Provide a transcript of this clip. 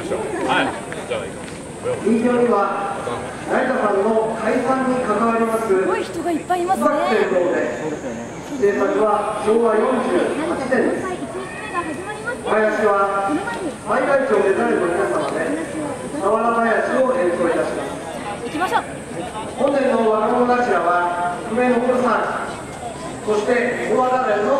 ましょう。はい。じゃあ行きます。臨場には成田さんの解散に関わりますすごい人がいっぱいいますね。天皇制作は昭和48年です林は災害庁デザインの皆様で俵林を演奏いたします。行きましょう。本年の若者頭は久米昇さんそして小和田連の